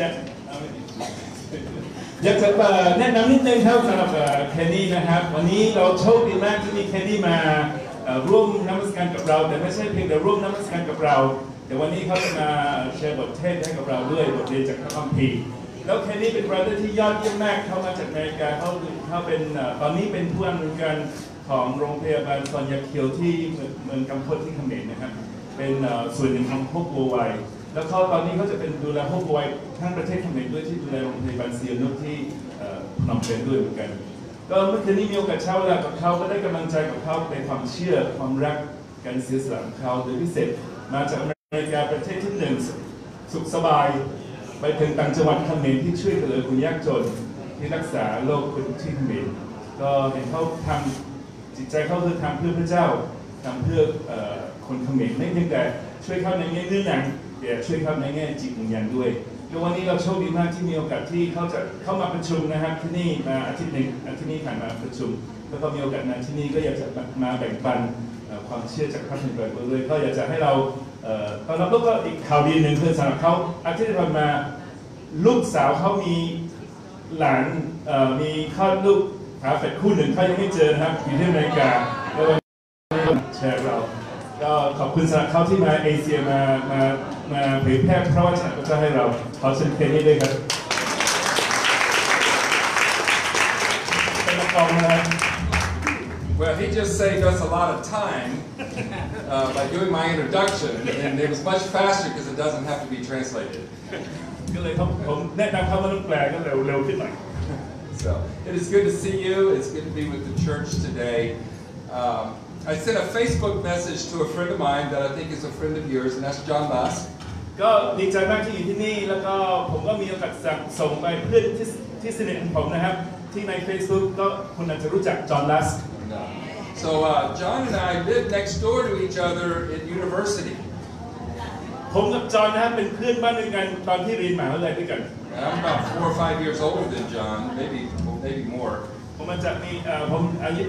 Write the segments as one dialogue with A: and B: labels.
A: จะอยากจะแนะนำนิดนึงครับสำหรับเคนนี่นะครับ วันนี้เราโชคดีมากที่มีเคนนี่มาร่วมนมัสการกับเรา แต่ไม่ใช่เพียงแต่ร่วมนมัสการกับเรา แต่วันนี้เขาจะมาแชร์บทเทศให้กับเราด้วยบทเรียนจากพระคัมภีร์แล้วเคนนี่เป็นบราเดอร์ที่ยอดเยี่ยมมากเขามาจากอเมริกาเขาเขาเป็นตอนนี้เป็นผู้อำนวยการของโรงพยาบาลซอนยาเคียวที่เมืองเมืองกัมพูชที่เขมรนะครับ เป็นส่วนหนึ่งของพวกบัวไว แล้วเขาตอนนี้เขาจะเป็นดูแลพวกบัวไวทั้งประเทศเขมรด้วยที่ดูแลโรงพยาบาลเซียนุที่เอ่อพนมเปญด้วยเหมือนกัน ก็เมื่อคืนนี้มีโอกาสเช่าเวลากับเขาก็ได้กำลังใจกับเขาในความเชื่อความรักการเสียสละของเขาโดยพิเศษมาจากอเมริกาประเทศที่หนึ่งสุขสบาย ไปถึงต่างจังหวัดเขมรที่ช่วยเหลือคนยากจนที่รักษาโรคคนที่เขมรก็เห็นเขาทำจิตใจเขาคือทำเพื่อพระเจ้าทำเพื่ออคนเขมรไม่เพียงแต่ช่วยเขาในแง่เนื้อหนัง แต่ช่วยเขาในแง่จิตวิญญาณด้วยแล้ววันนี้เราโชคดีมากที่มีโอกาสที่เขาจะเข้ามาประชุมนะครับที่นี่มาอาทิตย์หนึ่งอาทิตย์นี้ผ่านมาประชุม แล้วก็มีโอกาสมาที่นี่ก็อยากจะมาแบ่งปันความเชื่อจากพระคัมภีร์เลยก็อยากจะให้เราตอนรับแล้วก็อีกข่าวดีหนึ่งคือสำหรับเขาอาทิตย์ที่ผ่านมาลูกสาวเขามีหลานมีคลอดลูกฝาแฝดคู่หนึ่งเขายังไม่เจอนะครับอยู่ที่อเมริกาแล้ววันนี้แชร์เราก็ขอบคุณสำหรับเขาที่มาเอเชียมามา มาเผยแพร่พระวจนะพระเจ้าให้เราขอเชิญเพนนี่ด้วยครับเป็นนักกองนะครับ
B: Well, he just saved us a lot of time uh, by doing my introduction, and it was much faster because it doesn't have to be translated.
A: ก็เลยผมผมแนะนำเขามาต้องแปลก็เร็วเร็วขึ้นหน่อย
B: So it is good to see you. It's good to be with the church today. Um, I sent a Facebook message to a friend of mine that I think is a friend of yours, and that's John Lusk.
A: ก็ดีใจมากที่อยู่ที่นี่ แล้วก็ผมก็มีโอกาสสั่งส่งไปเพื่อนที่ที่สนิทของผมนะครับ ที่ใน Facebook ก็คุณอาจจะรู้จักจอห์นลัส
B: No. So uh, John and I lived next door to each other at university.
A: ผมกับจอห์นนะครับเป็นเพื่อนบ้านด้วยกันตอนที่เรียนมหาวิทยาลัยด้วยกัน
B: And I'm about four or five years older than John, maybe maybe more.
A: ผมมาจากมีเอ่อผมอายุ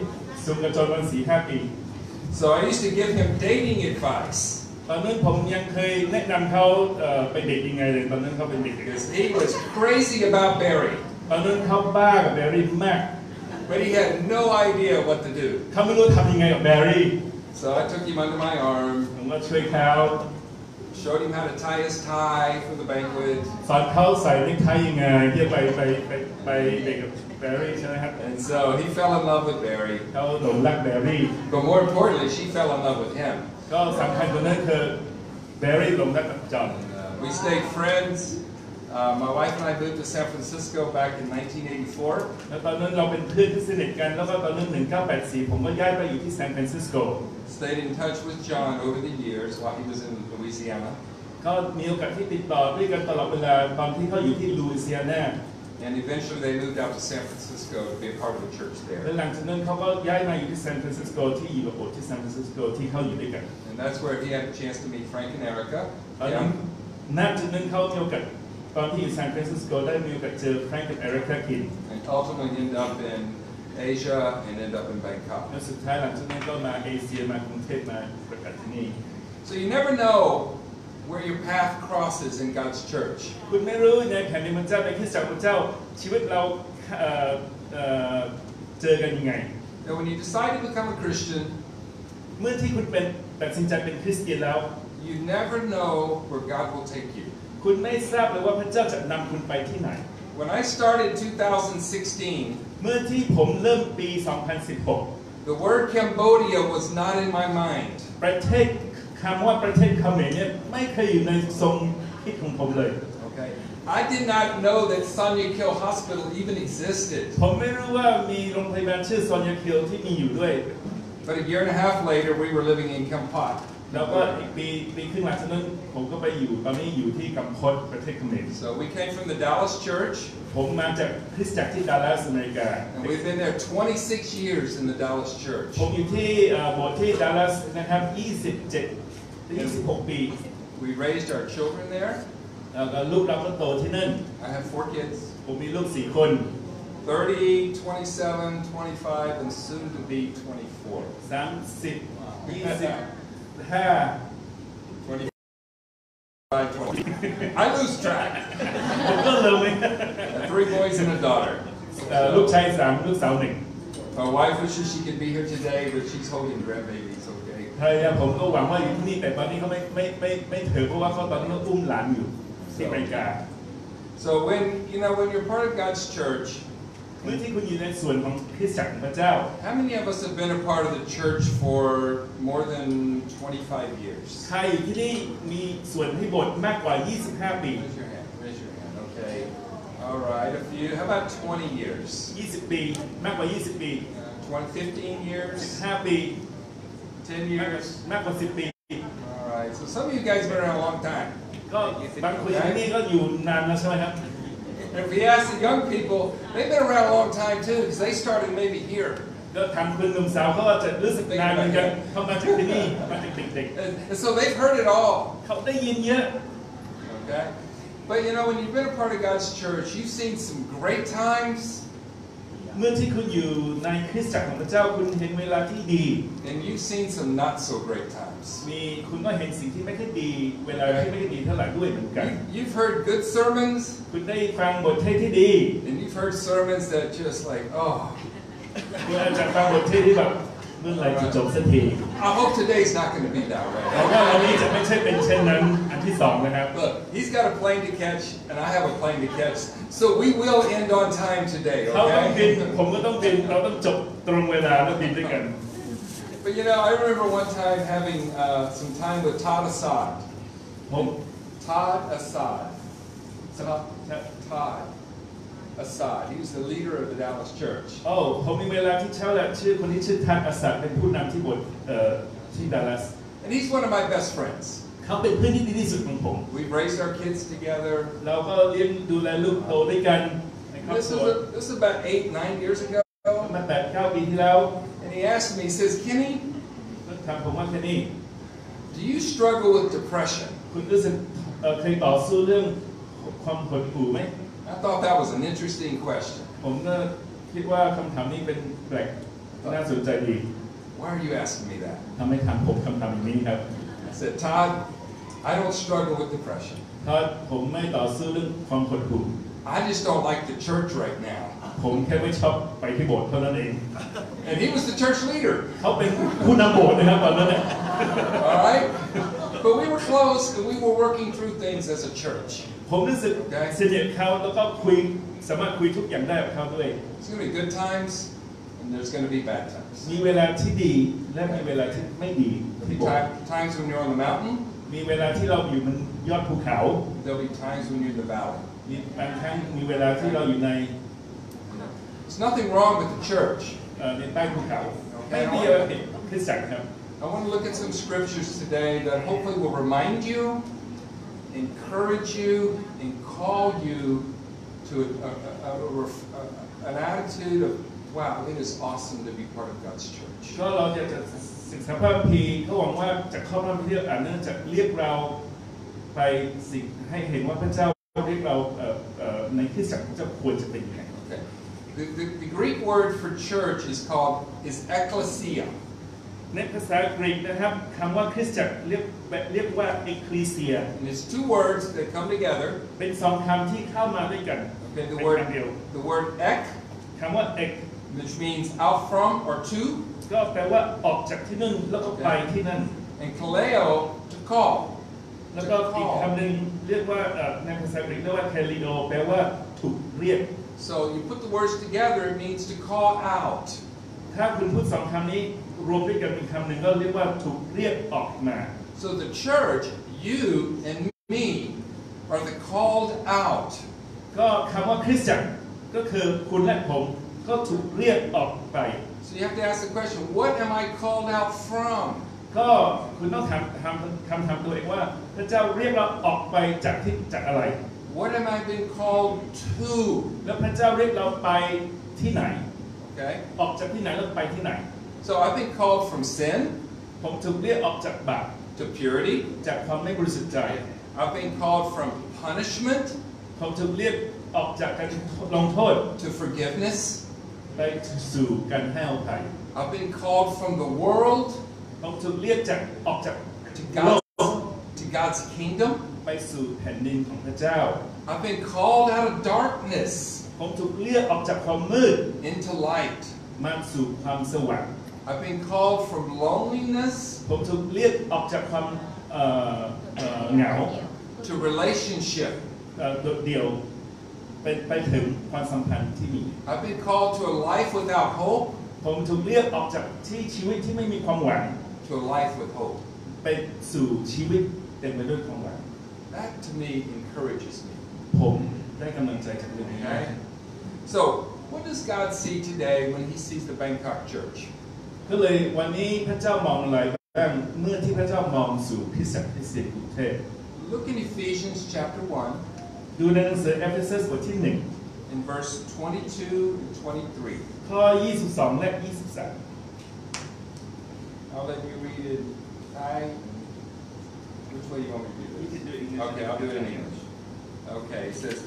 A: สูงกับจอห์นวันสี่ห้าปี
B: So I used to give him dating advice
A: ตอนนั้นผมยังเคยแนะนำเขาเอ่อไปเด็กยังไงเลย ตอนนั้นเขาเป็นเด็ก
B: because he was crazy about Barry,
A: ตอนนั้นเขาบ้ากับแบร์รี่มาก
B: but he had no idea what to do.
A: เขาไม่รู้ทำยังไงกับแบร์รี่
B: So I took him under my arm,
A: ผมก็ช่วยเขา
B: showed him how to tie his tie for the banquet,
A: สอนเขาใส่เนคไทยังไงที่จะไปไปไปไปเด็กกับแบร์รี่ใช่ไหมครับ
B: and so he fell in love with Barry.
A: เขาหลงรักแบร์รี่
B: But more importantly, she fell in love with him.
A: ก็สำคัญกว่านั้นคือแบร์รี่หลงรักกับจอห์น
B: And, uh, we stayed friends. Uh, my wife and I moved to San Francisco back in 1984.
A: แล้วตอนนั้นเราเป็นเพื่อนที่สนิทกัน แล้วก็ตอนนั้น 1984 ผมก็ย้ายไปอยู่ที่ซานฟรานซิสโก
B: Stayed in touch with John over the years while he was in Louisiana.
A: ก็มีโอกาสที่ติดต่อด้วยกันตลอดเวลาตอนที่เขาอยู่ที่ลูอิเซียนา
B: And eventually they moved out to San Francisco to be a part of the church
A: และ
B: there.
A: หลังจากนั้นเขาก็ย้ายมาอยู่ที่ซานฟรานซิสโกที่อยู่กับโบสถ์ที่ซานฟรานซิสโกที่เขาอยู่ด้วยกัน
B: And that's where he had a chance to meet Frank and Erica.
A: ตอนนั้น
B: Yeah.
A: ณจุดนั้นเขามีโอกาสตอนที่อยู่ซานฟรานซิสโกได้มีโอกาสเจอแฟรงก์กับเอริกาคิน
B: And ultimately ended up in Asia and ended up in Bangkok.
A: แล้วสุดท้ายหลังจากนั้นก็มาเอเชียมากรุงเทพมาประกาศที่นี่
B: So you never know where your path crosses in God's church.
A: คุณไม่รู้ในแผ่นดินพระเจ้าในคริสตจักรพระเจ้า ชีวิตเราเอ่อเอ่อเจอกันยังไง
B: That when you decide to become a Christian,
A: เมื่อที่คุณเป็นตัดสินใจเป็นคริสเตียนแล้ว
B: you never know where God will take you.
A: คุณไม่ทราบเลยว่าพระเจ้าจะนำคุณไปที่ไหน
B: When I started 2016,
A: เมื่อที่ผมเริ่มปี 2016
B: the word Cambodia was not in my mind.
A: ประเทศ คำว่าประเทศเขมรเนี่ยไม่เคยอยู่ในทรงคิดของผมเลย
B: Okay. I did not know that Sonia Kill Hospital even existed.
A: ผมไม่รู้ว่ามีโรงพยาบาลชื่อซอนยาเคียวที่มีอยู่ด้วย
B: But a year and a half later, we were living in Kampot.
A: แล้วก็อีกปีปีครึ่งหลังจากนั้นผมก็ไปอยู่ตอนนี้อยู่ที่กัมพตประเทศเขมร
B: So we came from the Dallas church,
A: ผมมาจากคริสตจักรที่ดัลลัสอเมริกา
B: and we've been there 26 years in the Dallas church.
A: ผมอยู่ที่เอ่อโบสถ์ที่ดัลลัสนะครับ27 26 ปี
B: We raised our children there.
A: แล้วก็ลูกเราก็โตที่นั่น
B: I have four kids
A: ผมมีลูกสี่คน
B: 30, 27, 25, and soon to be 24.
A: 30 25
B: 25, 20. I lose track.
A: ผมก็
B: three boys and a daughter.
A: เอ่อลูกชายสามลูกสาวหนึ่ง
B: My wife wishes she could be here today, but she's holding grandbabies, okay?
A: ภรรยาผมก็หวังว่าอยู่ที่นี่แต่ตอนนี้เขาไม่ไม่ไม่ไม่เถอะเพราะว่าเขาตอนนี้เขาอุ้มหลานอยู่ที่อเมริกา
B: So when, you know, when you're part of God's church,
A: เมื่อที่คุณอยู่ในส่วนของคริสตจักรของพระเจ้า
B: how many of us have been a part of the church for more than 25 years?
A: ใครที่นี่มีส่วนที่โบสถ์มากกว่า 25 ปี
B: Raise your hand, raise your hand, okay. All right, a few, how about 20 years?
A: 20 ปี มากกว่า 20 ปี
B: Uh, 20, 15 years?
A: 15 ปี
B: 10 years?
A: มากกว่า 10 ปี
B: All right, so some of you guys have been around a long time.
A: ก็บางคนที่นี่ก็อยู่นานแล้วใช่ไหมครับ
B: And if you ask the young people, they've been around a long time too, because they started maybe here.
A: ก็ทำคุณหนุ่มสาวเขาก็จะรู้สึกนานเหมือนกันเขามาจากที่นี่มาจากเด็ก
B: And, and so they've heard it all.
A: ๆเขาได้ยินเยอะ
B: Okay? But you know, when you've been a part of God's church, you've seen some great times
A: เมื่อที่คุณอยู่ในคริสตจักรของพระเจ้าคุณเห็นเวลาที่ดี
B: and you've seen some not so great times.
A: มีคุณก็เห็นสิ่งที่ไม่ค่อยดี เวลาที่ไม่ค่อยดีเท่าไหร่ด้วยเหมือนกัน
B: You, you've heard good sermons
A: คุณได้ฟังบทเทศน์ที่ดี
B: and you've heard sermons that just like, oh,
A: คุณอาจจะฟังบทเทศน์ที่แบบเมื่อไหร่จะจบสักที
B: I hope today's not going to be that
A: แต่
B: way.
A: ว่าวันนี้จะไม่ใช่เป็นเช่นนั้นอัน ที่สองนะครับ
B: Look, he's got a plane to catch, and I have a plane to catch. So we will end on time today,
A: เขาต้องบิน
B: okay?
A: ผมก็ต้องบินเราต้องจบตรงเวลาแล้วบินด้วยกัน
B: But you know, I remember one time having uh, some time with Todd Assad.
A: ผม
B: Todd Assad. Todd, Todd Assad. He was the leader of the Dallas church.
A: โอ้ผมมีเวลาที่เช่าและชื่อคนที่ชื่อทันอสัตเป็นผู้นำที่โบสถ์เอ่อที่ดัลลัส
B: And he's one of my best friends.
A: เขาเป็นเพื่อนที่ดีที่สุดของผม
B: We've raised our kids together.
A: เราก็เลี้ยงดูแลลูกโตด้วยกันในครอบ
B: This
A: ค
B: is,
A: รัว
B: a, this is about eight, nine years ago.
A: มาแปดเก้าปีที่แล้ว
B: And he asked me, he says, Kenny,
A: ก็ถามผมว่าแค่นี้
B: do you struggle with depression?
A: คุณรู้สึกเอ่อเคยต่อสู้เรื่องความหดหู่ไหม
B: I thought that was an interesting question.
A: ผมก็คิดว่าคำถามนี้เป็นแปลกน่าสนใจดี
B: Why are you asking me that?
A: ทำให้ถามผมคำถามอย่างนี้ครับ
B: I said, Todd, I don't struggle with depression.
A: เพราะผมไม่ต่อสู้เรื่องความหดหู่
B: I just don't like the church right now.
A: ผมแค่ไม่ชอบไปที่โบสถ์เท่านั้นเอง
B: And he was the church leader.
A: เขาเป็นผู้นำโบสถ์นะครับตอนนั้นเนี่ย
B: All right? But we were close and we were working through things as a church.
A: ผมรู้สึกสนิทกับเขาแล้วก็คุยสามารถคุยทุกอย่างได้กับเขาด้วย
B: There's going to be good times and there's going to be bad times.
A: มีเวลาที่ดีและมีเวลาที่ไม่ดี
B: There'll
A: ที่
B: be
A: โบสถ์
B: time, times when you're on the mountain,
A: มีเวลาที่เราอยู่บนยอดภูเขา
B: there'll be times when you're in the valley.
A: มีบางครั้งมีเวลาที่เราอยู่ใน
B: There's nothing wrong with the church.
A: เอ่อในใต้ภูเขาไม่มีอะไรผิดคริสตจักรครับ
B: I want to look at some scriptures today that hopefully will remind you, encourage you, and call you to a, a, a, a ref- a- an attitude of, wow, it is awesome to be part of God's church.
A: ก็เราจะจะศึกษาพระคัมภีร์ก็หวังว่าจะเข้ามาเรียกอ่านเนื่องจากเรียกเราไปสิ่งให้เห็นว่าพระเจ้าเรียกเราเอ่อเอ่อในคริสตจักรพระเจ้าควรจะเป็นยังไง
B: Okay. The, the, the Greek word for church is called is ecclesia.
A: ในภาษากรีกนะครับคำว่าคริสตจักรเรียกเรียกว่าเอคลีเซีย
B: And it's two words that come together.
A: เป็นสองคำที่เข้ามาด้วยกัน
B: Okay, the
A: เป็น
B: word
A: คำเดียว
B: the word ek,
A: คำว่าเอก
B: which means out from or to,
A: ก็แปลว่าออกจากที่นั่นแล้วก็ไปที่นั่น
B: and kaleo to call.
A: แล้วก็อีกคำหนึ่งเรียกว่าเอ่อในภาษากรีกเรียกว่าเทลิโอแปลว่าถูกเรียก
B: So you put the words together, it means to call out.
A: ถ้าคุณพูดสองคำนี้รวมด้วยกันเป็นคำหนึ่งก็เรียกว่าถูกเรียกออกมา
B: So the church, you and me, are the called out.
A: ก็คำว่าคริสตจักรก็คือคุณและผมก็ถูกเรียกออกไป
B: So you have to ask the question, what am I called out from?
A: ก็คุณต้องถามถามคำถามตัวเองว่า พระเจ้าเรียกเราออกไปจากที่จากอะไร
B: What am I being called to?
A: แล้วพระเจ้าเรียกเราไปที่ไหน
B: Okay?
A: ออกจากที่ไหนแล้วไปที่ไหน
B: So I've been called from sin
A: ผมถูกเรียกออกจากบาป
B: to purity.
A: จากความไม่บริสุทธิ์ใจ
B: I've been called from punishment
A: ผมถูกเรียกออกจากการลงโทษ
B: to forgiveness.
A: ไปสู่การให้อภัย
B: I've been called from the world
A: ผมถูกเรียกจากออกจาก
B: to
A: โล
B: God
A: ก
B: to God's kingdom.
A: ไปสู่แผ่นดินของพระเจ้า
B: I've been called out of darkness
A: ผมถูกเรียกออกจากความมืด
B: into light.
A: มาสู่ความสว่าง
B: I've been called from loneliness
A: ผมถูกเรียกออกจากความเอ่อเอ่อเหงา
B: to relationship.
A: เอ่อโดดเดี่ยว ไปไปถึงความสัมพันธ์ที่มี
B: I've been called to a life without hope
A: ผมถูกเรียกออกจากที่ชีวิตที่ไม่มีความหวัง
B: to a life with hope.
A: ไปสู่ชีวิตเต็มไปด้วยความหวัง
B: That to me encourages me.
A: ผมได้กำลังใจจากเรื่องนี้
B: Okay? So, what does God see today when He sees the Bangkok church?
A: ก็เลยวันนี้พระเจ้ามองอะไรบ้างเมื่อที่พระเจ้ามองสู่พิสักพิสิทธิ์กรุงเทพ
B: Look in Ephesians chapter 1
A: ดูในหนังสือเอเฟซัสบทที่
B: in verse 22 and 23.
A: 1 ข้อ 22 และ 23
B: I'll let you read it. I. Which way you want me to do this? Okay, I'll do it in English. Okay, it says,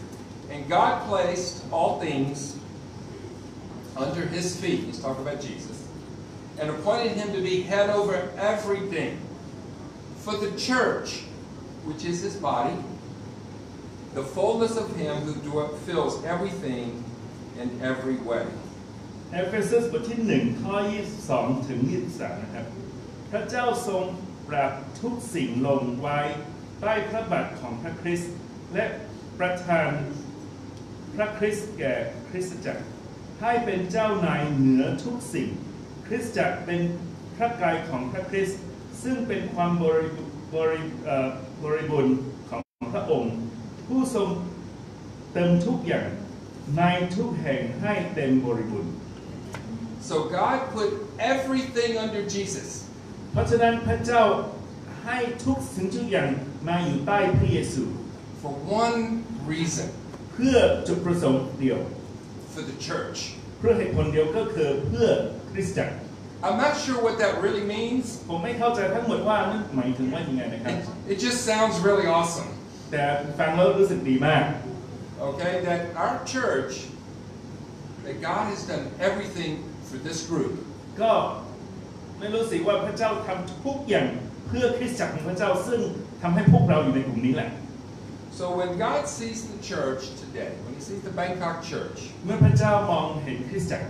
B: And God placed all things under his feet. He's talking about Jesus. And appointed him to be head over everything. For the church, which is his body, the fullness of him who fills everything in every way.
A: เอเฟซัสบทที่1ข้อ22ถึง23นะครับ พระเจ้าทรงปรับทุกสิ่งลงไว้ใต้พระบาทของพระคริสต์และประทานพระคริสต์แก่คริสตจักร ให้เป็นเจ้านายเหนือทุกสิ่ง คริสตจักรเป็นพระกายของพระคริสต์ซึ่งเป็นความบริบริเอ่อบริบูรณ์ของพระองค์ ผู้ทรงเติมทุกอย่างในทุกแห่งให้เต็มบริบูรณ์
B: So God put everything under Jesus.
A: เพราะฉะนั้นพระเจ้าให้ทุกสิ่งทุกอย่างมาอยู่ใต้พระเยซู
B: for one reason
A: เพื่อจุดประสงค์เดียว
B: for the church.
A: เพื่อเหตุผลเดียวก็คือเพื่อคริสตจักร
B: I'm not sure what that really means.
A: ผมไม่เข้าใจทั้งหมดว่านั่นหมายถึงว่ายังไงนะครับ
B: It just sounds really awesome.
A: แต่ฟังแล้วรู้สึกดีมาก
B: Okay, that our church, that God has done everything for this group.
A: ก็ไม่รู้สิว่าพระเจ้าทำทุกอย่างเพื่อคริสตจักรของพระเจ้าซึ่งทำให้พวกเราอยู่ในกลุ่มนี้แหละ
B: So when God sees the church today, when He sees the Bangkok church,
A: เมื่อพระเจ้ามองเห็นคริสตจักร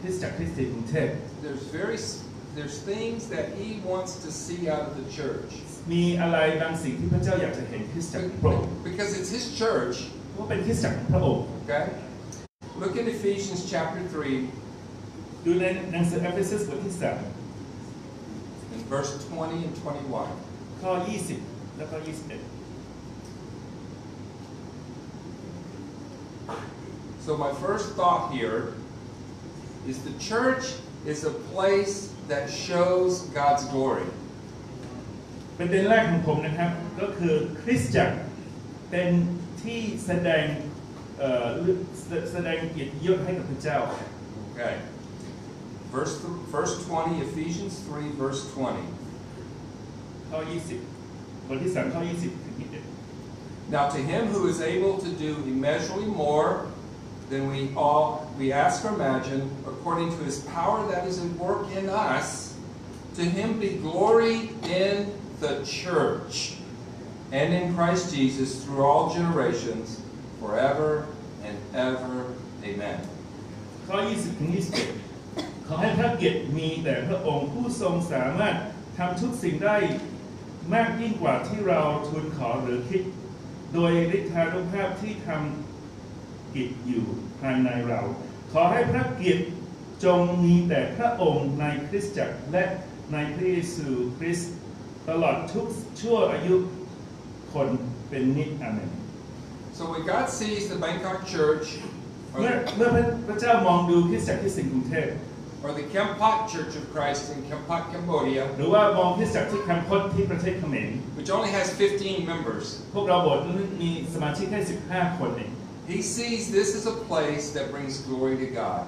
A: คริสตจักรคริสเตียนกรุงเทพ
B: there's very s- there's things that He wants to see out of the church
A: มีอะไรบางสิ่งที่พระเจ้าอยากจะเห็นคริสตจักรของพระองค์
B: because it's His church.
A: เพราะเป็นคริสตจักรของพระองค์
B: Okay, look in Ephesians chapter three
A: ดูในหนังสือเอเฟซัสบทที่
B: in verse 20 and 21.
A: 3 ข้อ 20 แล้วก็ 21
B: So my first thought here is the church is a place that shows God's glory.
A: ประเด็นแรกของผมนะครับ ก็คือคริสตจักรเป็นที่แสดงเอ่อแสดงเกียรติยศให้กับพระเจ้า
B: Okay. Verse, th- verse 20, Ephesians 3, verse 20.
A: ข้อ 20 บทที่ 3 ข้อ 20 ถึง 21
B: Now to him who is able to do immeasurably more than we all we ask or imagine, according to his power that is at work in us, to him be glory in the church and in Christ Jesus through all generations, forever and ever. Amen.
A: ข้อ 20 ถึง 21 ขอให้พระเกียรติมีแต่พระองค์ผู้ทรงสามารถทำทุกสิ่งได้มากยิ่งกว่าที่เราทูลขอหรือคิด โดยฤทธานุภาพที่ทำกิจอยู่ภายในเรา ขอให้พระเกียรติจงมีแต่พระองค์ในคริสตจักรและในพระเยซูคริสต์ ตลอดทุกชั่วอายุคนเป็นนิจอเมน
B: so when God sees the Bangkok Church
A: เมื่อเมื่อพระเจ้ามองดูคริสตจักรที่สิงคโปร์เทพ
B: or the Kampot Church of Christ in Kampot Cambodia which only has 15 members.
A: พวกเราบอกมีสมาชิกแค่15คนเอง
B: He sees this as a place that brings glory to God.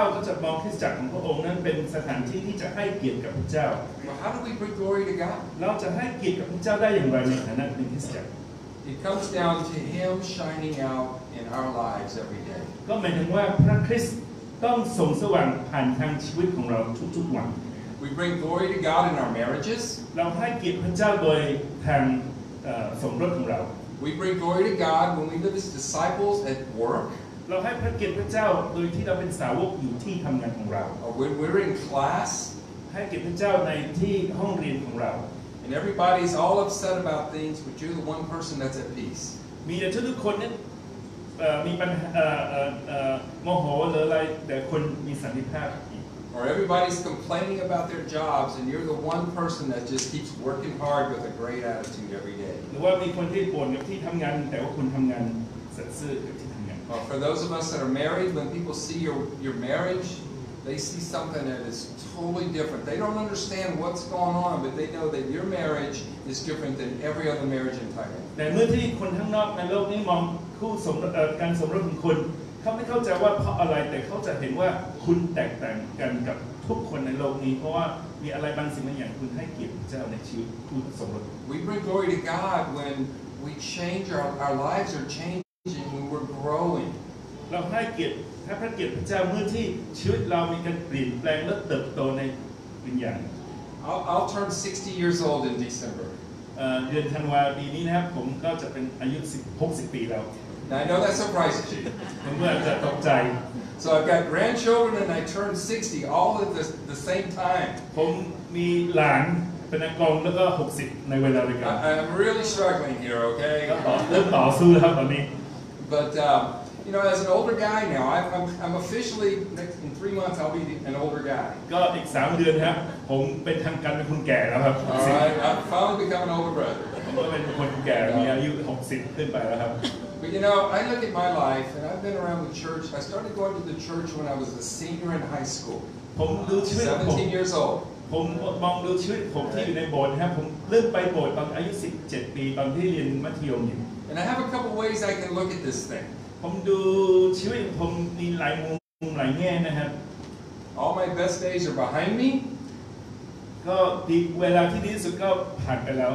A: พระเจ้าก็จะมองคริสตจักรของพระองค์นั้นเป็นสถานที่ที่จะให้เกียรติกับพระเจ้า
B: Well, how do we bring glory to God?
A: เราจะให้เกียรติกับพระเจ้าได้อย่างไรในฐานะเป็นคริสตจักร
B: It comes down to Him shining out in our lives every day.
A: ก็หมายถึงว่าพระคริสต์ต้องส่งสว่างผ่านทางชีวิตของเราทุกๆวัน
B: We bring glory to God in our marriages.
A: เราให้เกียรติพระเจ้าโดยทางเอ่อสมรสของเรา
B: We bring glory to God when we live as disciples at work.
A: เราให้พระเกียรติพระเจ้าโดยที่เราเป็นสาวกอยู่ที่ทำงานของเรา
B: or when we're in class
A: ให้เกียรติพระเจ้าในที่ห้องเรียนของเรา
B: and everybody's all upset about things, but you're the one person that's at peace.
A: มีแต่ทุกๆคนเนี่ยเอ่อมีปัญหาเอ่อเอ่อเอ่อโมโหหรืออะไรแต่คนมีสันติภาพ
B: Or everybody's complaining about their jobs, and you're the one person that just keeps working hard with a great attitude every day.
A: หรือว่ามีคนที่บ่นกับที่ทำงาน แต่ว่าคุณทำงานสัตย์ซื่อกับที่ทำงาน
B: Well, for those of us that are married, when people see your, your marriage, they see something that is totally different. They don't understand what's going on, but they know that your marriage is different than every other marriage in Thailand.
A: แต่เมื่อที่คนข้างนอกในโลกนี้มองคู่สมรสเอ่อการสมรสของคุณเขาไม่เข้าใจว่าเพราะอะไรแต่เขาจะเห็นว่าคุณแตกต่างกันกับทุกคนในโลกนี้ เพราะว่ามีอะไรบางสิ่งบางอย่างคุณให้เกียรติพระเจ้าในชีวิตคู่สมรส
B: We bring glory to God when we change, our, our lives are changing, when we're growing.
A: เราให้เกียรติให้พระเกียรติพระเจ้าเมื่อที่ชีวิตเรามีการเปลี่ยนแปลงและเติบโตในวิญญาณ
B: I'll, I'll turn 60 years old in December.
A: เอ่อเดือนธันวาปีนี้นะครับผมก็จะเป็นอายุ10 60 ปีแล้ว
B: Now, I know that surprises you.
A: ผมก็อาจจะตกใจ
B: So I've got grandchildren and I turned 60 all at the, the same time.
A: ผมมีหลานเป็นนักกองแล้วก็ 60 ในเวลาเดียวกัน
B: I, I'm really struggling here,
A: ก็
B: okay?
A: ต่อเริ่มต่อสู้แล้วครับตอนนี้
B: But, um, you know, as an older guy now, I'm, I'm, I'm officially, next, in three months, I'll be an older guy.
A: ก็อีก 3 เดือนครับ ผมเป็นทางการเป็นคนแก่แล้วครับ
B: All right? I've finally become an older brother.
A: ผมก็เป็นคนแก่มีอายุ 60 ขึ้นไปแล้วครับ
B: But you know, I look at my life, and I've been around the church. I started going to the church when I was a senior in high school,
A: ผมดูชีวิตของผม
B: 17 years old.
A: ผมมองดูชีวิตผมที่อยู่ในโบสถ์นะครับผมเริ่มไปโบสถ์ตอนอายุ 17 ปีตอนที่เรียนมัธยมอยู่
B: And I have a couple ways I can look at this thing.
A: ผมดูชีวิตของผมมีหลายมุมหลายแง่นะครับ
B: All my best days are behind me,
A: ก็ดีเวลาที่ดีที่สุดก็ผ่านไปแล้ว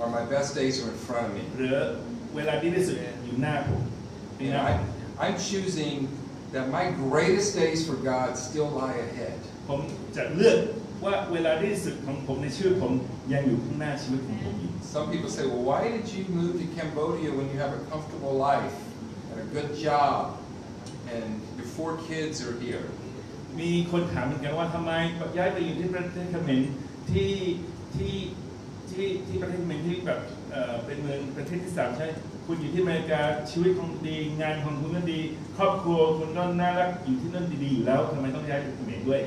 B: or my best days are in front of me.
A: เหลือเวลาที่ดีที่สุดอยู่หน้าผมนี่
B: You
A: นะ
B: know, I, I'm choosing that my greatest days for God still lie ahead.
A: ผมจะเลือก ว่าเวลาที่ดีที่สุดของผมในชีวิตผมยังอยู่ข้างหน้าชีวิตของผมอยู่
B: Some people say, well, why did you move to Cambodia when you have a comfortable life and a good job and your four kids are here?
A: มีคนถามเหมือนกันว่าทำไมย้ายไปอยู่ที่ประเทศเขมรที่ที่ที่ที่ประเทศเขมรที่แบบเอ่อเป็นเมืองประเทศที่สามใช่คุณอยู่ที่อเมริกาชีวิตของดี งานของคุณก็ดี ครอบครัวคุณก็น่ารักอยู่ที่นั่นดีๆอยู่แล้วทำไมต้องย้ายไปเขมรด้วย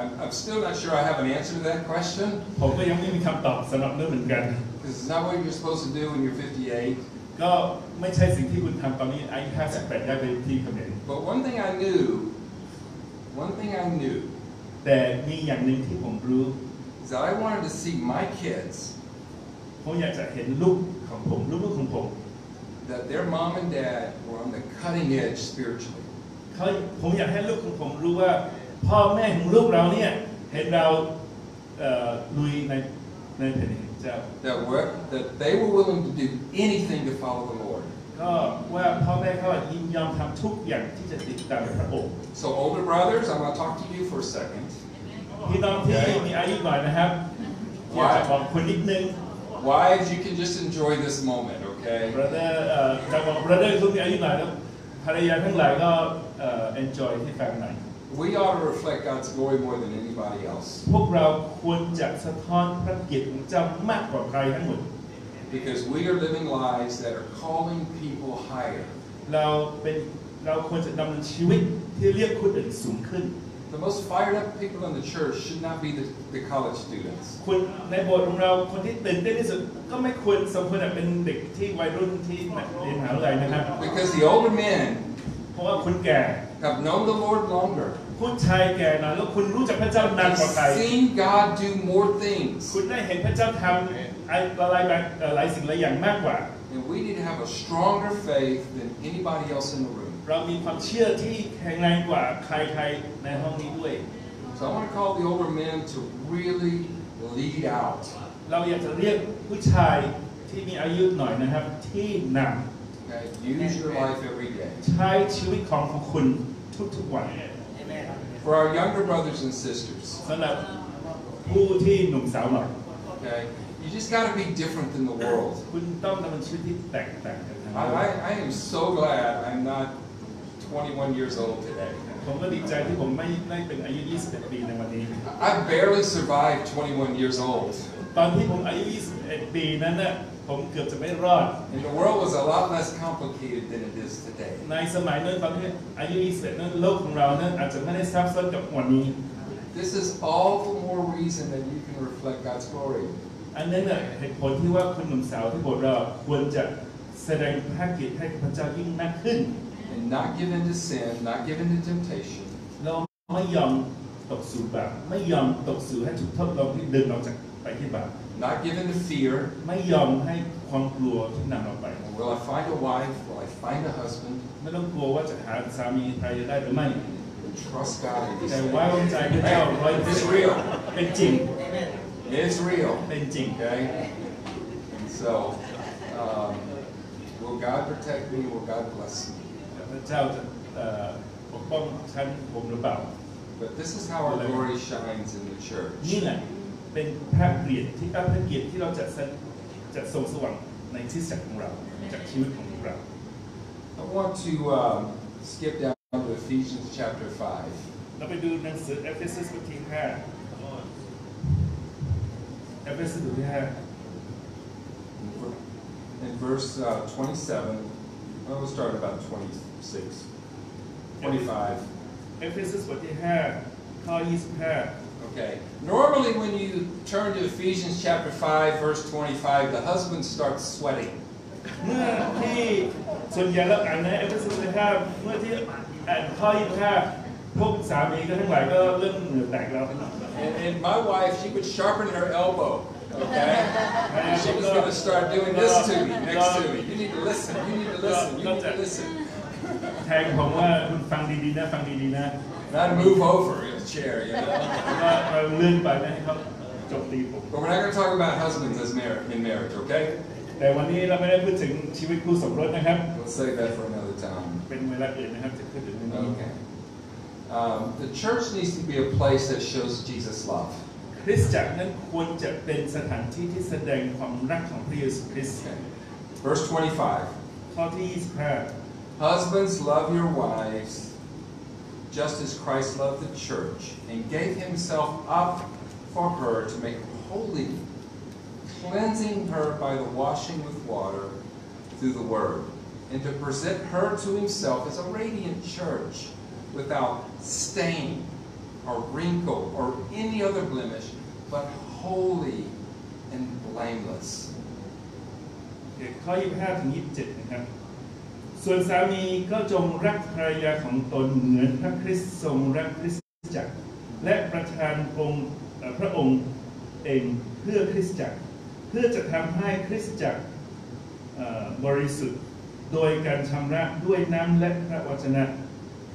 B: I'm, I'm still not sure I have an answer to that question
A: ผมก็ยังไม่มีคำตอบสำหรับเรื่องเหมือนกัน
B: because it's not what you're supposed to do when you're 58.
A: ก็ไม่ใช่สิ่งที่คุณทำตอนนี้อายุ58ย้ายไปที่เขมร
B: But one thing I knew, one thing I knew
A: แต่มีอย่างหนึ่งที่ผมรู้
B: is that I wanted to see my kids,
A: ผมอยากจะเห็นลูกของผมลูกๆของผม
B: that their mom and dad were on the cutting edge spiritually.
A: เขาผมอยากให้ลูกของผมรู้ว่า พ่อแม่ของลูกเราเนี่ยเห็นเราเอ่อลุยในในแผ่นดินเจ้า
B: That, were, that they were willing to do anything to follow the Lord.
A: ก็ว่าพ่อแม่เขายินยอมทำทุกอย่างที่จะติดตามพระองค์
B: So, older brothers, I'm going to talk to you for a second.
A: พี่น้องที่มีอายุหน่อยนะครับอยากจะบอกคุณนิดนึง
B: Wives, you can just enjoy this moment, okay?
A: brother เอ่อจะบอก brother คุณมีอายุหน่อยแล้วภรรยาทั้งหลายก็เอ่อ enjoy ที่ฟังหน่อย
B: We ought to reflect God's glory more than anybody else
A: พวกเราควรจะสะท้อนพระเกียรติของเจ้ามากกว่าใครทั้งหมด
B: because we are living lives that are calling people higher.
A: เราเป็นเราควรจะดำเนินชีวิตที่เรียกคนอื่นสูงขึ้น
B: The most fired up people in the church should not be the, the college students.
A: คุณในโบสถ์ของเราคนที่ตื่นเต้นที่สุดก็ไม่ควรสมควรจะเป็นเด็กที่วัยรุ่นที่เรียนมหาวิทยาลัยนะครับ
B: Because the older men
A: เพราะว่าคุณแก่
B: have known the Lord longer.
A: ผู้ชายแก่หน่อยแล้วคุณรู้จักพระเจ้านานกว่าใคร
B: Have seen God do more things.
A: คุณได้เห็นพระเจ้าทำอะไรแบบหลายสิ่งหลายอย่างมากกว่า
B: And we need to have a stronger faith than anybody else in the room.
A: เรามีความเชื่อที่แข็งแรงกว่าใครๆในห้องนี้ด้วย
B: So I want to call the older men to really lead out.
A: เราอยากจะเรียกผู้ชายที่มีอายุหน่อยนะครับ ที่น
B: Okay? Use your life every day. ำ
A: ใช้ชีวิตของของคุณทุกๆวัน
B: For our younger brothers and sisters,
A: สำหรับผู้ที่หนุ่มสาวหน่อย
B: okay, you just got to be different than the world.
A: คุณต้องดำเนินชีวิตที่แตกต่างกันนะ
B: I, I, I am so glad I'm not 21 years old today.
A: ผมก็ดีใจที่ผมไม่ได้เป็นอายุ 21 ปีในวันนี้
B: I barely survived 21 years old.
A: ตอนที่ผมอายุ 21 ปีนั้นน่ะ ผมเกือบจะไม่รอด
B: And the world was a lot less complicated than it is today.
A: ในสมัยนั้นตอนที่อายุ21นั้นโลกของเรานั้นอาจจะไม่ได้ซับซ้อนกับวันนี้
B: This is all the more reason that you can reflect God's glory.
A: อันนั้นน่ะเหตุผลที่ว่าคุณหนุ่มสาวที่โบสถ์เราควรจะแสดงพระเกียรติให้พระเจ้ายิ่งมากขึ้น
B: And not give in to sin, not give in to temptation.
A: เราไม่ยอมตกสู่บาปไม่ยอมตกสู่ให้ถูกทดลองที่เดินออกจากไปที่บาป
B: Not give in to fear.
A: ไม่ยอมให้ความกลัวที่นำเราไป
B: Will I find a wife? Will I find a husband?
A: ไม่ต้องกลัวว่าจะหาสามีภรรยาได้หรือไม่
B: Trust God in these
A: แต่ไว้วาง
B: things.
A: ใจพระเจ้าร้อยเปอร์
B: It's
A: เซ็นต์
B: real.
A: เป็นจริง
B: It's real.
A: เป็นจริง
B: Okay? And so, um, will God protect me? Will God bless me?
A: พระเจ้าจะเอ่อปกป้องฉันผมหรือเปล่า
B: But this is how our glory shines in the church.
A: นี่แหละ เป็นพระเกียรติที่พระเกียรติที่เราจะแสดจะส่งสว่างในที่จักรของเราจากชีวิตของเรา
B: I want to um, skip down to Ephesians chapter 5.
A: เราไปดูหนังสือเอเฟซัสบทที่ห้าเอเฟซัสบทที่ห้า
B: In verse uh, 27, well, we'll start about 26, 25.
A: เอเฟซัสบทที่ห้าข้อยี่สิบห้า
B: Okay. Normally, when you turn to Ephesians chapter 5, verse 25, the husband starts sweating.
A: เมื่อที่ส่วนใหญ่เราอ่านในเอเฟซัสบทที่ห้าเมื่อที่อ่านข้อยี่สิบห้าพวกสามีก็ทั้งหลายก็เริ่มเหงื่อแตกแล้ว
B: And, and my wife, she would sharpen her elbow. Okay? And she was going to start doing this to me, next to me. You need to listen. You need to listen. You need to listen.
A: แทงผมว่าคุณฟังดีๆนะฟังดีๆนะ
B: Not move over in a chair, you know.
A: ว่าเราเลื่อนไปไม่ให้เขาโจมตีผม
B: But we're not going to talk about husbands as mar- in marriage, okay?
A: แต่วันนี้เราไม่ได้พูดถึงชีวิตคู่สมรสนะครับ
B: We'll save that for another time.
A: เป็นเวลาอื่นนะครับจะพูดถึงเรื่องนี้
B: Okay. Um, the church needs to be a place that shows Jesus' love.
A: คริสตจักรนั้นควรจะเป็นสถานที่ที่แสดงความรักของพระเยซูคริสต์
B: Okay. Verse 25.
A: ข้อที่
B: Husbands, love your wives just as Christ loved the church and gave himself up for her to make her holy, cleansing her by the washing with water through the word, and to present her to himself as a radiant church without stain or wrinkle or any other blemish, but holy and blameless.
A: 25ข้อ25ถึง27นะครับ ส่วนสามีก็จงรักภรรยาของตนเหมือนพระคริสต์ทรงรักคริสตจักร และประทานองค์พระองค์เองเพื่อคริสตจักร เพื่อจะทำให้คริสตจักรบริสุทธิ์ โดยการชำระด้วยน้ำและพระวจนะ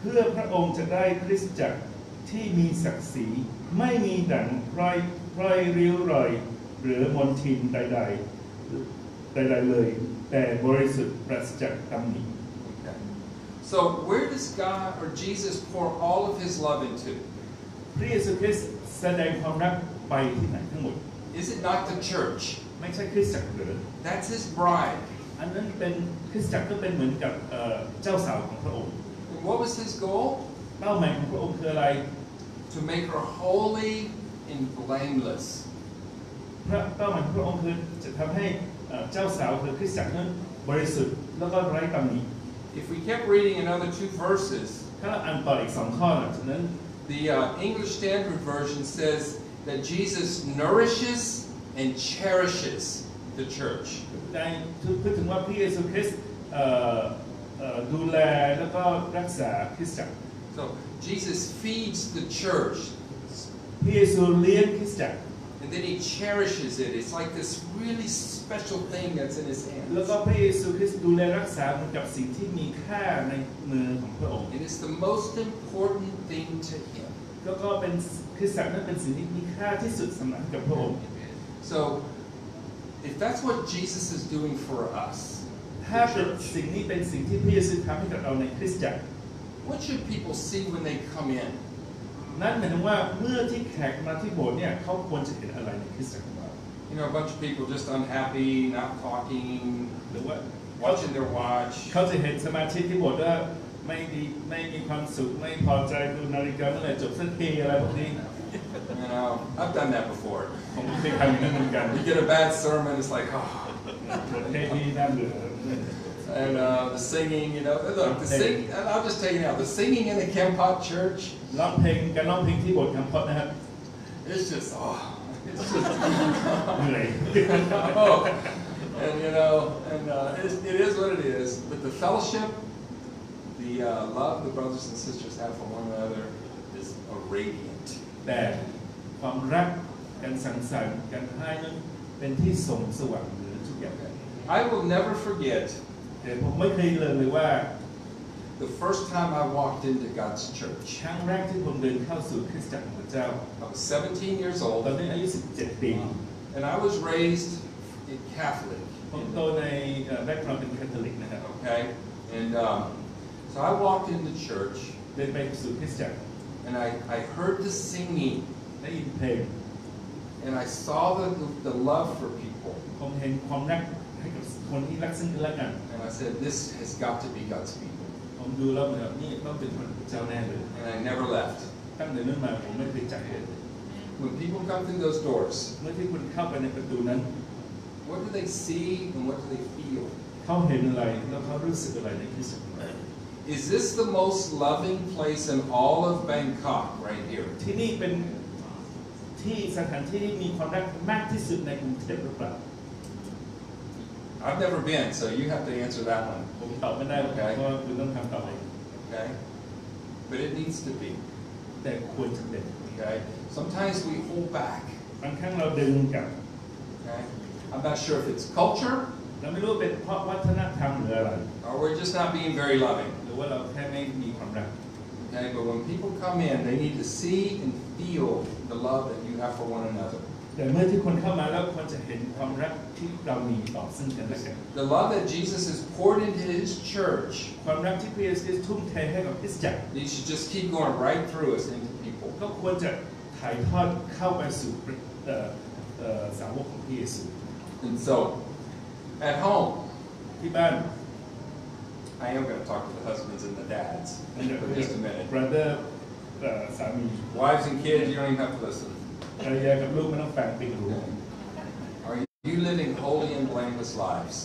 A: เพื่อพระองค์จะได้คริสตจักรที่มีศักดิ์ศรีไม่มีดั่งรอยรอยริ้วรอย หรือมนทินใด ๆ ใดๆเลย แต่บริสุทธิ์ปราศจากตำหนิ
B: Okay. So where does God or Jesus pour all of his love into?
A: พระเยซูคริสต์แสดงความรักไปที่ไหนทั้งหมด
B: Is it not the church?
A: ไม่ใช่คริสตจักรหรือ
B: That's his bride.
A: อันนั้นเป็นคริสตจักรก็เป็นเหมือนกับเอ่อเจ้าสาวของพระองค์
B: And what was his goal?
A: เป้าหมายของพระองค์คืออะไร
B: To make her holy and blameless.
A: พระเป้าหมายของพระองค์คือจะทำให้ เอ่อเจ้าสาวคือคริสตจักรนั้นบริสุทธิ์แล้วก็ไร้ตำหนิ
B: If we kept reading another two verses,
A: ถ้าเราอ่านต่ออีกสองข้อหลังจากนั้น
B: the uh, English Standard Version says that Jesus nourishes and cherishes the church.
A: ได้พูดถึงว่าพระเยซูคริสต์เอ่อเอ่อดูแลแล้วก็รักษาคริสตจักร
B: So Jesus feeds the church
A: พระเยซูเลี้ยงคริสตจักร
B: and then he cherishes it. It's like this really special thing that's in his
A: แล้ว
B: hands.
A: ก็พระเยซูคริสต์ดูแลรักษาเหมือนกับสิ่งที่มีค่าในมือของพระองค์
B: And it's the most important thing to him.
A: แล้วก็เป็นคริสตจักรนั้นเป็นสิ่งที่มีค่าที่สุดสำหรับกับพระองค์
B: So, if that's what Jesus is doing for us,
A: ถ้าเป็นสิ่งนี้เป็นสิ่งที่พระเยซูทำให้กับเราในคริสตจักร
B: what should people see when they come in?
A: นั่นหมายถึงว่าเมื่อที่แขกมาที่โบสถ์เนี่ยเขาควรจะเห็นอะไรในคริสตจักรของเรา
B: You know, a bunch of people just unhappy, not talking,
A: หรือว่า
B: watching their watch.
A: เขาจะเห็นสมาชิกที่โบสถ์ว่าไม่ดีไม่มีความสุขไม่พอใจดูนาฬิกาเมื่อไหร่จบสักทีอะไรพวกนี้
B: You know, I've done that before.
A: ผมเคยทำอย่างนั้นเหมือนกัน
B: You get a bad sermon, it's like, oh. and uh, the singing, you know. Look, the sing, and I'll just tell you now, the singing in the Kampot Church
A: ร้องเพลงการร้องเพลงที่โบสถ์คำพอดนะครับ
B: it's just, oh, it's just,
A: เหนื่อย
B: oh. And you know, and uh, it, is, it is what it is. But the fellowship, the uh, love the brothers and sisters have for one another is a radiant.
A: แต่ความรักการสังสรรค์การให้นั้นเป็นที่ส่งสว่างเหนือทุกอย่าง
B: I will never forget
A: แต่ผมไม่เคยเลยเลยว่า
B: the first time I walked into God's church.
A: ครั้งแรกที่ผมเดินเข้าสู่คริสตจักรของพระเจ้า
B: I was 17 years
A: ตอน
B: old,
A: นั้นอายุ 17 ปี
B: and I was raised in Catholic.
A: ผมโตในแบ็กกราวด์เป็นคาทอลิกนะครับ
B: Okay, and um, so I walked into church,
A: เดินไปสู่คริสตจักร
B: and I, I heard the singing,
A: ได้ยินเพลง
B: and I saw the, the love for people,
A: ผมเห็นความรักให้กับคนที่รักซึ่งกันและกัน
B: and I said, this has got to be God's people,
A: ผมดูแล้วเหมือนกับนี่ต้องเป็นคนพระเจ้าแน่เลย
B: and I never left.
A: ตั้งแต่นั้นมาผมไม่เคยจากเลย
B: When people come through those doors,
A: เมื่อที่คุณเข้าไปในประตูนั้น
B: what do they see and what do they feel?
A: เขาเห็นอะไรแล้วเขารู้สึกอะไรในคริสตจักร
B: Is this the most loving place in all of Bangkok right here?
A: ที่นี่เป็นที่สถานที่ที่มีความรักมากที่สุดในกรุงเทพหรือเปล่า
B: I've never been, so you have to answer that one,
A: ผมตอบไม่ได้เพราะว่าคุณต้องทำตอบเอง
B: okay? But it needs to be,
A: แต่ควรจะเป็น
B: okay? Sometimes we hold back,
A: บางครั้งเราดึงกลับ
B: okay? I'm not sure if it's culture
A: เราไม่รู้ว่าเป็นเพราะวัฒนธรรมหรืออะไร
B: or we're just not being very loving,
A: หรือว่าเราแค่ไม่มีความรัก
B: okay? But when people come in, they need to see and feel the love that you have for one another.
A: แต่เมื่อที่คนเข้ามาแล้วควรจะเห็นความรักที่เรามีต่อซึ่งกันและกัน
B: The love that Jesus has poured into his church,
A: ความรักที่พระเยซูทุ่มเทให้กับคริสตจักร
B: you should just keep going right through us into people.
A: ก็ควรจะถ่ายทอดเข้าไปสู่เอ่อเอ่อสาวกของพระเยซู
B: And so, at home,
A: ที่บ้าน
B: I am going to talk to the husbands and the dads for just a minute.
A: brother เอ่อสามี
B: Wives and kids, you don't even have to listen.
A: ภรรยากับลูกไม่ต้องฟังติดหู
B: Are you living holy and blameless lives?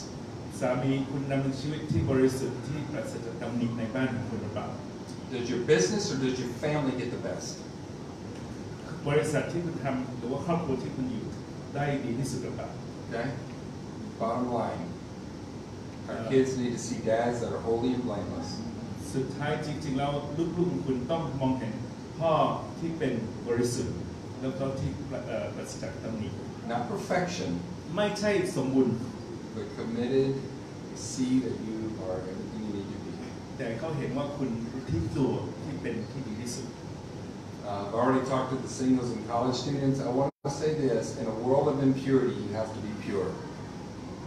A: สามีคุณดำเนินชีวิตที่บริสุทธิ์ที่ปราศจากตำหนิในบ้านของคุณหรือเปล่า
B: Does your business or does your family get the best?
A: บริษัทที่คุณทำหรือว่าครอบครัวที่คุณอยู่ได้ดีที่สุดหรือเปล่า
B: Okay? Bottom line. Our kids need to see dads that are holy and blameless.
A: สุดท้ายจริงๆแล้วลูกๆของคุณต้องมองเห็นพ่อที่เป็นบริสุทธิ์ แล้วก็ที่เอ่อปราศจากตำหนิ
B: Not perfection,
A: ไม่ใช่สมบูรณ์
B: but committed, see that you are everything you need to be.
A: แต่เขาเห็นว่าคุณที่ตัวที่เป็นที่ดีที่สุด
B: Uh, I've already talked to the singles and college students. I want to say this in a world of impurity, you have to be pure.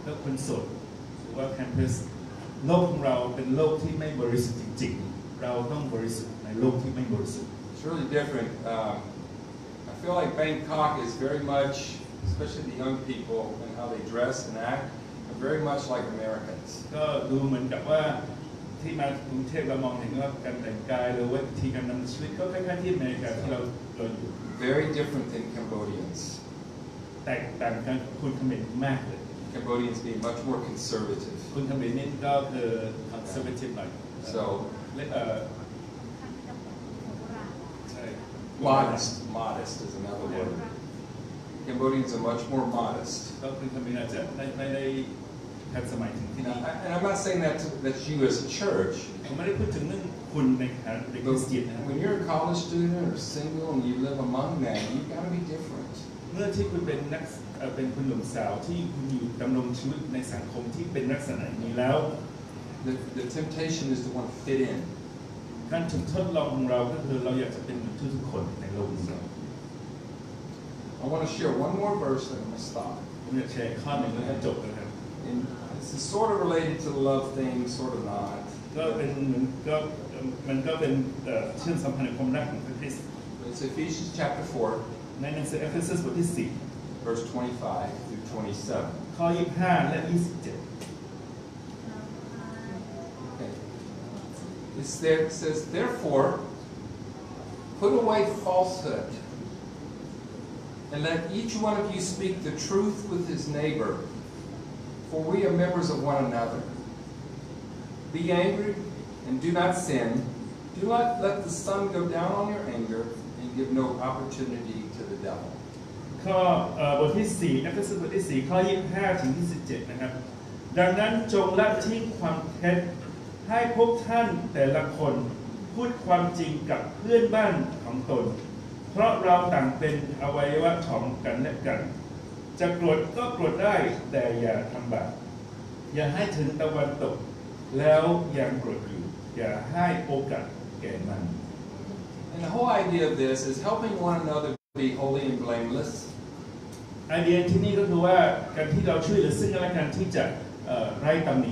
A: แล้วคนโสดหรือว่าแคมปัสโลกของเราเป็นโลกที่ไม่บริสุทธิ์จริงๆ เราต้องบริสุทธิ์ในโลกที่ไม่บริสุทธิ์
B: It's really different. Um, I feel like Bangkok is very much, especially the young people and how they dress and act, are very much like Americans.
A: ก็ดูเหมือนกับว่าที่มากรุงเทพเรามองเห็นว่าการแต่งกายหรือว่าวิธีการดำเนินชีวิตก็คล้ายๆที่อเมริกาที่เราเราอยู่
B: Very different than Cambodians.
A: แตกต่างกันกับคุณเขมรมากเลย
B: Cambodians being much more conservative.
A: คุณเขมรนี่ก็คือคอนเซอร์เวทีฟหน่อย
B: So
A: และเอ่อ
B: modest, modest is another word. Cambodians are much more modest.
A: ก็คุณเขมรอาจจะไม่ไม่ได้ทันสมัยถึงที่
B: Now,
A: นี่
B: I- and I'm not saying that to, that's you as a church,
A: ผมไม่ได้พูดถึงเรื่องคุณในฐานะเด็กคริ
B: but
A: สเตียนนะครับ
B: when you're a college student or single and you live among them, you've got to be different.
A: เมื่อที่คุณเป็นนักเอ่อเป็นคุณหนุ่มสาวที่คุณอยู่ดำรงชีวิตในสังคมที่เป็นลักษณะนี้แล้ว
B: The, the temptation is to want to fit in.
A: การถูกทดลองของเราก็คือเราอยากจะเป็นเหมือนทุกๆคนในโลกนี้
B: I want to share one more verse and I'm going to stop.
A: ผมอยากแชร์ข้อหนึ่งแล้วก็จบนะครับ
B: And this is sort of related to the love thing, sort of not.
A: ก็เป็นเหมือนก็เอ่อมันก็เป็นเอ่อเชื่อมสัมพันธ์กับความรักของพระคริสต์
B: But It's Ephesians chapter 4,
A: ในหนังสือเอเฟซัสบทที่
B: verse 25 through 27.
A: 4 ข้อ 25 และ 27
B: it says, therefore, put away falsehood, and let each one of you speak the truth with his neighbor, for we are members of one another. Be angry and do not sin. Do not let the sun go down on your anger, and give no opportunity to the devil.
A: ข้อเอ่อบทที่4เอเฟซัสบทที่ 4 ข้อ 25 ถึง 27 นะครับ ดังนั้นจงละทิ้งความเท็จ ให้พวกท่านแต่ละคนพูดความจริงกับเพื่อนบ้านของตน เพราะเราต่างเป็นอวัยวะของกันและกัน จะโกรธก็โกรธได้แต่อย่าทำบาปอย่าให้ถึงตะวันตก แล้วยังโกรธอยู่อย่าให้โอกาสแก่มัน
B: And the whole idea of this is helping one another be holy and blameless.
A: ไอเดียที่นี่ก็คือว่าการที่เราช่วยเหลือซึ่งกันและกันที่จะเอ่อไร้ตำหนิ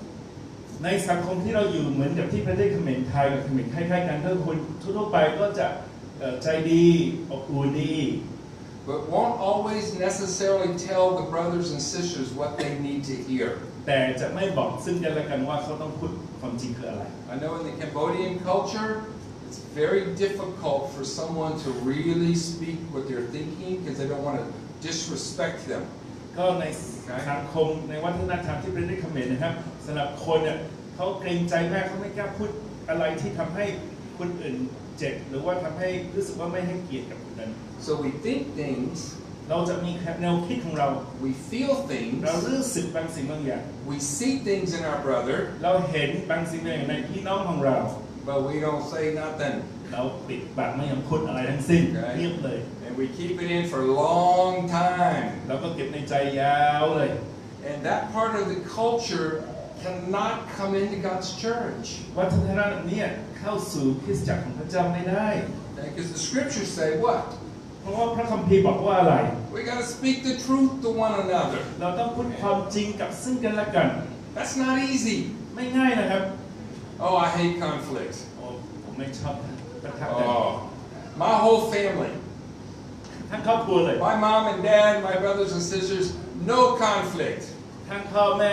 A: ในสังคมที่เราอยู่เหมือนกับที่ประเทศเขมรไทยกับเขมรคล้ายๆกันก็คนทั่วๆไปก็จะเอ่อใจดีอบอุ่นดี
B: but won't always necessarily tell the brothers and sisters what they need to hear.
A: แต่จะไม่บอกซึ่งกันและกันว่าเขาต้องพูดความจริงคืออะไร
B: I know in the Cambodian culture, it's very difficult for someone to really speak what they're thinking because they don't want to disrespect them.
A: ก็ในสังคมในวัฒนธรรมที่ประเทศเขมรนะครับสำหรับคนเนี่ยเขาเกรงใจมากเขาไม่กล้าพูดอะไรที่ทำให้คนอื่นเจ็บหรือว่าทำให้รู้สึกว่าไม่ให้เกียรติกับคนนั้น
B: So we think things,
A: เราจะมีแนวคิดของเรา
B: we feel things,
A: เรารู้สึกบางสิ่งบางอย่าง
B: we see things in our brother,
A: เราเห็นบางสิ่งบางอย่างในพี่น้องของเรา
B: but we don't say nothing.
A: เราปิดปากไม่ยอมพูดอะไรทั้งสิ้นเงียบเลย
B: And we keep it in for a long time.
A: เราก็เก็บในใจยาวเลย
B: And that part of the culture cannot come into God's church.
A: วัฒนธรรมเนี้เข้าสู่คริสตจักรของพระเจ้าไม่ได้
B: Because the scriptures say what?
A: เพราะว่าพระคัมภีร์บอกว่าอะไร
B: We got to speak the truth to one another.
A: เราต้องพูดความจริงกับซึ่งกันและกัน
B: That's not easy.
A: ไม่ง่ายนะครับ
B: Oh, I hate conflict.
A: โอ้ผมไม่ชอบประทับใจ
B: Oh, my whole family,
A: ทั้งครอบครัวเลย
B: my mom and dad, my brothers and sisters, no conflict.
A: ทั้งพ่อแม่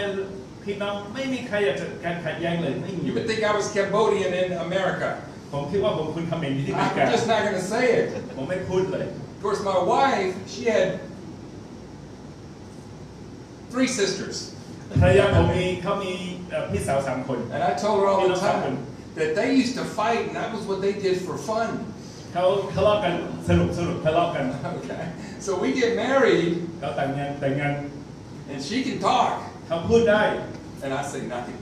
A: พี่น้องไม่มีใครอยากจะการขัดแย้งเลยไม่มี
B: You would think I was Cambodian in America.
A: ผมคิดว่าผมคุณคำเมนที่อเมริกา
B: I'm just not going to say it.
A: ผมไม่พูดเลย
B: Of course, my wife, she had three sisters.
A: ภรรยาผมมีเขามีเอ่อพี่สาวสามคน
B: And I told her all the time that they used to fight and that was what they did for fun.
A: เขาทะเลาะกันสนุกสนุกทะเลาะกัน
B: Okay. So we get married
A: เขาแต่งงานแต่งงาน
B: and she can talk
A: เขาพูดได้
B: and I say nothing.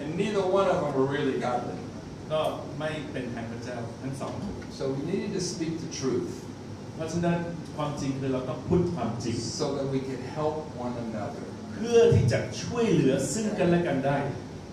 B: And neither one of them are really godly. So we needed to speak the truth. So that we can help one another.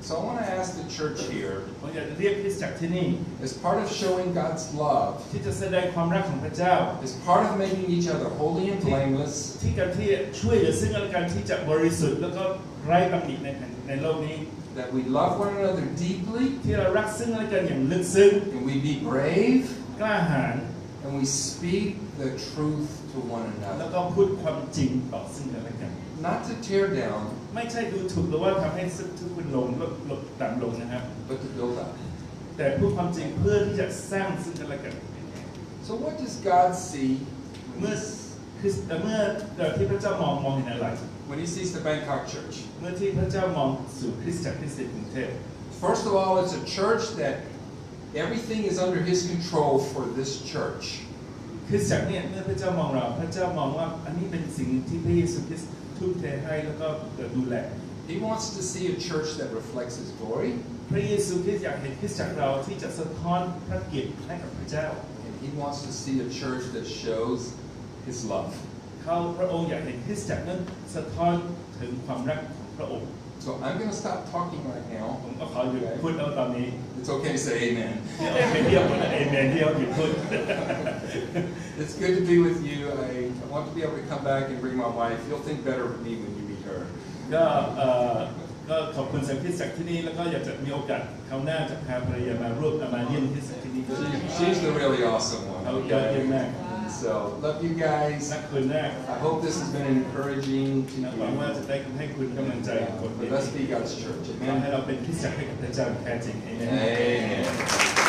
A: เพื่อที่จะช่วยเหลือซึ่งกันและกันได้
B: So I want to ask the church here,
A: ผมอยากจะเรียกคริสตจักรที่นี่
B: as part of showing God's love,
A: ที่จะแสดงความรักของพระเจ้า
B: as part of making each other holy and blameless,
A: ที่การที่ช่วยเหลือซึ่งกันและกันที่จะบริสุทธิ์แล้วก็ไร้ตำหนิในในโลกนี้
B: that we love one another deeply,
A: ที่เรารักซึ่งกันและกันอย่างลึกซึ้ง
B: and we be brave,
A: กล้าหาญ
B: and we speak the truth to one
A: แล้ว
B: another.
A: ก็พูดความจริงต่อซึ่งกันและกัน
B: Not to tear down,
A: ไม่ใช่ดูถูกหรือว่าทำให้ซึ่งทุกคนลงลดลดต่ำลงนะครับ
B: but to build up.
A: แต่พูดความจริงเพื่อที่จะสร้างซึ่งกันและกัน
B: So what does God see
A: เมื่อคริสเอ่อเมื่อเอ่อที่พระเจ้ามองมองเห็นอะไร
B: when He sees the Bangkok church?
A: เมื่อที่พระเจ้ามองสู่คริสตจักรคริสเตียนกรุงเทพ
B: First of all, it's a church that everything is under His control for this church.
A: คริสตจักรเนี่ยเมื่อพระเจ้ามองเรา พระเจ้ามองว่าอันนี้เป็นสิ่งที่พระเยซูคริสต์ ทุ่มเทให้แล้วก็ดูแล
B: He wants to see a church that reflects His glory,
A: พระเยซูคริสต์อยากเห็นคริสตจักรเราที่จะสะท้อนพระเกียรติให้กับพระเจ้า
B: and He wants to see a church that shows His love.
A: เขาพระองค์อยากเห็นคริสตจักรนั้นสะท้อนถึงความรักของพระองค์
B: So I'm going to stop talking right now.
A: ผมก็ขอหยุดพูดเอาตอนนี้
B: It's okay to say amen.
A: โอเคเที่ยวพูดเอเมนเที่ยวหยุดพูด
B: It's good to be with you. I, I want to be able to come back and bring my wife. You'll think better of me when you meet her.
A: ก็เอ่อก็ขอบคุณสังคิดจากที่นี่แล้วก็อยากจะมีโอกาสคราวหน้าจะพาภรรยามาร่วมมาเยี่ยมที่สังที่นี่ด้วย
B: She, she's the really awesome one.
A: เขายอดเยี่ยม
B: Okay?
A: มาก
B: So, love you guys.
A: นักคืนแรก
B: I hope this has been encouraging to
A: หวังว่าจะ
B: you.
A: ได้ให้คุณกำลังใจคน
B: But let's be God's church.
A: ให้
B: Amen.
A: เราเป็นที่สักให้กับพระเจ้าแท้จริงเอเมน
B: Amen.